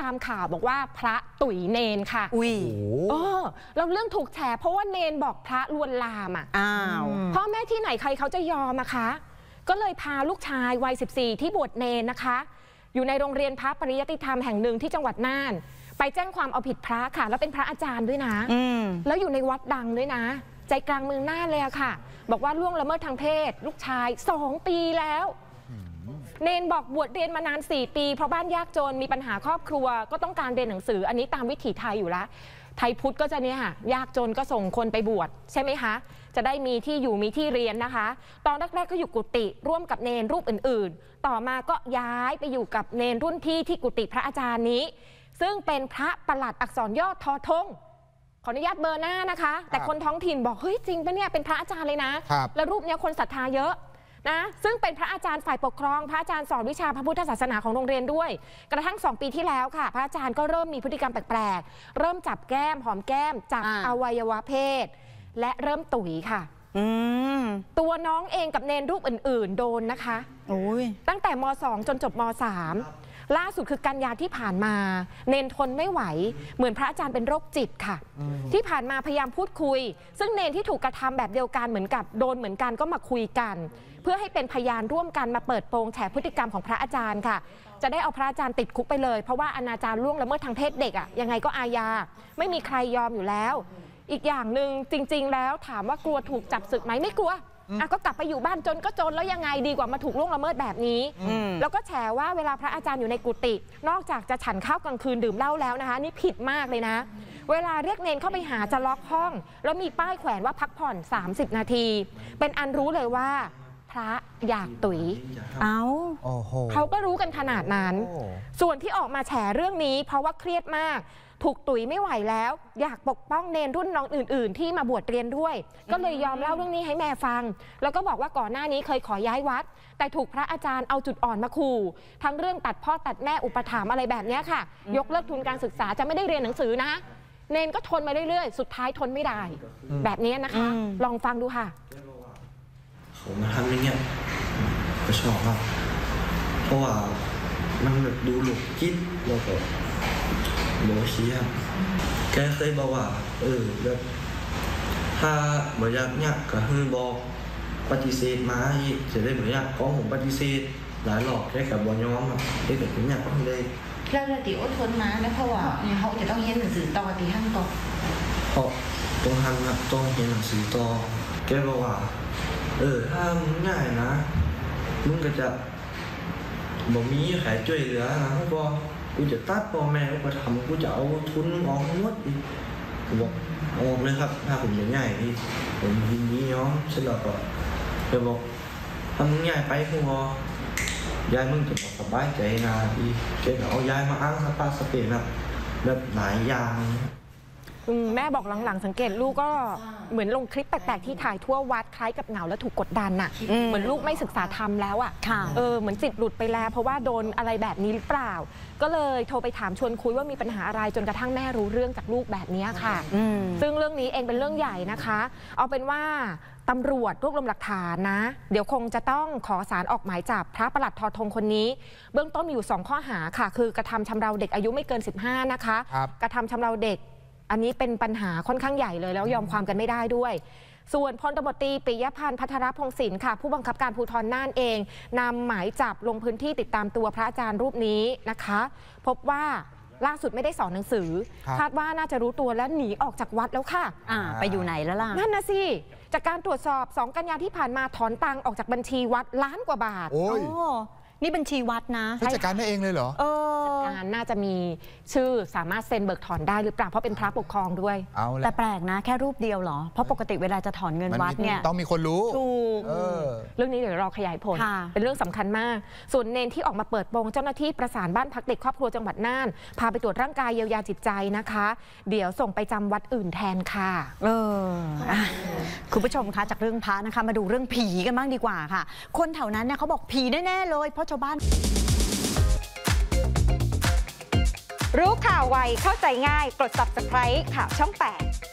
ตามข่าวบอกว่าพระตุ๋ยเนนค่ะ อุ้ยเออแล้วเรื่องถูกแฉเพราะว่าเนนบอกพระลวนลามอะอ้าวพ่อแม่ที่ไหนใครเขาจะยอมอะคะ ก็เลยพาลูกชายวัย 14 ที่บวชเนนนะคะ อยู่ในโรงเรียนพระปริยติธรรมแห่งหนึ่งที่จังหวัดน่าน ไปแจ้งความเอาผิดพระค่ะ แล้วเป็นพระอาจารย์ด้วยนะอืมแล้วอยู่ในวัดดังด้วยนะ ใจกลางเมืองน่านเลยอะค่ะ บอกว่าล่วงละเมิดทางเพศ ลูกชาย2ปีแล้ว เนนบอกบวชเรียนมานาน 4 ปี เพราะบ้านยากจนมีปัญหาครอบครัว ก็ต้องการเรียนหนังสือ อันนี้ตามวิถีไทยอยู่แล้วไทยพุทธก็จะเนี่ยค่ะยากจนก็ส่งคนไปบวชใช่ไหมคะ จะได้มีที่อยู่มีที่เรียนนะคะ ตอนแรกๆก็อยู่กุฏิร่วมกับเนนรูปอื่นๆ ต่อมาก็ย้ายไปอยู่กับเนนรุ่นพี่ที่กุฏิพระอาจารย์นี้ ซึ่งเป็นพระประหลัดอักษรย่อทอทงขออนุญาตเบอร์หน้านะคะ แต่คนท้องถิ่นบอกเฮ้ยจริงปะเนี่ยเป็นพระอาจารย์เลยนะครับแล้วรูปเนี้ยคนศรัทธาเยอะ นะซึ่งเป็นพระอาจารย์ฝ่ายปกครอง พระอาจารย์สอนวิชาพระพุทธศาสนาของโรงเรียนด้วย กระทั่ง 2 ปีที่แล้วค่ะ พระอาจารย์ก็เริ่มมีพฤติกรรมแปลกๆ เริ่มจับแก้มหอมแก้มจับอ่าอวัยวะเพศ และเริ่มตุ๋ยค่ะอืมตัวน้องเองกับเนนรูปอื่น ๆ โดนนะคะโอ้ยตั้งแต่ม 2 จนจบม 3 ล่าสุดคือกันยาที่ผ่านมา เนนทนไม่ไหว เหมือนพระอาจารย์เป็นโรคจิตค่ะ ที่ผ่านมาพยายามพูดคุย ซึ่งเนนที่ถูกกระทำแบบเดียวกันเหมือนกับโดนเหมือนกันก็มาคุยกัน เพื่อให้เป็นพยานร่วมกันมาเปิดโปงแฉพฤติกรรมของพระอาจารย์ค่ะจะได้เอาพระอาจารย์ติดคุกไปเลย เพราะว่าอนาจารล่วงละเมิดทางเพศเด็กอะยังไงก็อาญา ไม่มีใครยอมอยู่แล้ว อีกอย่างหนึ่งจริง ๆ แล้วถามว่ากลัวถูกจับศึกไหมไม่กลัว อะก็กลับไปอยู่บ้านจนก็จนแล้วยังไงดีกว่ามาถูกล่วงละเมิดแบบนี้อืมแล้วก็แฉว่าเวลาพระอาจารย์อยู่ในกุฏินอกจากจะฉันข้าวกลางคืนดื่มเหล้าแล้วนะคะ นี่ผิดมากเลยนะ เวลาเรียกเนนเข้าไปหาจะล็อกห้อง แล้วมีป้ายแขวนว่าพักผ่อน 30 นาที เป็นอันรู้เลยว่า พระอยากตุ๋ย เอาโอ้โหเขาก็รู้กันขนาดนั้นโอ้ส่วนที่ออกมาแฉเรื่องนี้ เพราะว่าเครียดมาก ถูกตุ๋ยไม่ไหวแล้ว อยากปกป้องเนนรุ่นน้องอื่น ๆ ที่มาบวชเรียนด้วย ก็เลยยอมเล่าเรื่องนี้ให้แม่ฟัง แล้วก็บอกว่าก่อนหน้านี้เคยขอย้ายวัด แต่ถูกพระอาจารย์เอาจุดอ่อนมาขู่ ทั้งเรื่องตัดพ่อตัดแม่อุปถัมภ์อะไรแบบเนี้ยค่ะ ยกเลิกทุนการศึกษาจะไม่ได้เรียนหนังสือนะ เนนก็ทนมาเรื่อย ๆ สุดท้ายทนไม่ได้ แบบเนี้ยนะคะ ลองฟังดูค่ะ ผมมาทำอย่างเงี้ยก็ชอบครับเพราะว่ามันแบบดูหลุกคิดแล้วก็โลเชียแกเคยบอกว่าเออแบบถ้าบ่อยากเนี่ยก็คือบอกปฏิเสธมาอีกจะได้บ่อยากของผมปฏิเสธหลายรอบแกกับบอยอมอะแกกับผมเนี่ยก็ไม่ได้แล้วเราติอดทนมานะเพราะว่าเขาจะต้องเรียนหนังสือต่อตีห้างก่อนเพราะต้องทำนะต้องเรียนหนังสือต่อแกบอกว่า เออถ้ามึงง่ายนะ มึงก็จะบ่มีใครช่วยเหลือนะเพราะว่ากูจะตัดพ่อแม่กูก็ทำกูจะเอาทุนออกทั้งหมดอีกกูบอกออกเลยครับ ถ้าผมจะง่ายอีกผมยินดียอมเสร็จแล้วก็แกบอกถ้ามึงง่ายไปพวกยายมึงจะบอกสบายใจนะอีกแกเอายายมาอ้างสปาสเปนแบบแบบหลายอย่าง อืมแม่บอกหลังๆ สังเกตลูกก็เหมือนลงคลิปแปลกๆที่ถ่ายทั่ววัดคล้ายกับเหงาและถูกกดดันน่ะอืมเหมือนลูกไม่ศึกษาธรรมแล้วอะค่ะ เออเหมือนจิตหลุดไปแล้ว เพราะว่าโดนอะไรแบบนี้หรือเปล่า ก็เลยโทรไปถามชวนคุยว่ามีปัญหาอะไรจนกระทั่งแม่รู้เรื่องจากลูกแบบนี้ค่ะ อืม ซึ่งเรื่องนี้เองเป็นเรื่องใหญ่นะคะ เอาเป็นว่าตำรวจรวบรวมหลักฐานนะ เดี๋ยวคงจะต้องขอสารออกหมายจับพระประหลัดทอทงคนนี้ เบื้องต้นมีอยู่ 2 ข้อหาค่ะ คือกระทำชำเราเด็กอายุไม่เกิน 15 นะคะ ครับ กระทำชำเราเด็ก อันนี้เป็นปัญหาค่อนข้างใหญ่เลย แล้วยอมความกันไม่ได้ด้วย ส่วนพลตบตรีปิยพันธ์พัทรพงศินค่ะ ผู้บังคับการภูธรน่านเองนำหมายจับลงพื้นที่ติดตามตัวพระอาจารย์รูปนี้นะคะ พบว่าล่าสุดไม่ได้สอนหนังสือครับคาดว่าน่าจะรู้ตัวและหนีออกจากวัดแล้วค่ะ อ่า ไปอยู่ไหนแล้วล่ะ นั่นนะสิ จากการตรวจสอบ 2 กันยาที่ผ่านมาถอนตังค์ออกจากบัญชีวัดล้านกว่าบาท โอ้ยโอ้ นี่บัญชีวัดนะผู้จัดการได้เองเลยเหรอเออการน่าจะมีชื่อสามารถเซ็นเบิกถอนได้หรือเปล่าเพราะเป็นพระปกครองด้วย เอาแต่ละแปลกนะ แค่รูปเดียวเหรอ เพราะปกติเวลาจะถอนเงินมันวัดมีเนี่ย ต้องมีคนรู้ถูก เออเรื่องนี้เดี๋ยวรอขยายผลค่ะเป็นเรื่องสำคัญมาก ส่วนเนนที่ออกมาเปิดโปงเจ้าหน้าที่ประสานบ้านพักเด็กครอบครัวจังหวัดน่าน พาไปตรวจร่างกายเยียวยาจิตใจนะคะ เดี๋ยวส่งไปจำวัดอื่นแทนค่ะเอออะคุณผู้ชมคะจากเรื่องพระนะคะ มาดูเรื่องผีกันบ้างดีกว่าค่ะ คนแถวนั้นเนี่ยเขาบอกผีแน่ๆเลยเพราะชาวบ้านรู้ข่าวไวเข้าใจง่าย กด subscribe ข่าวช่อง 8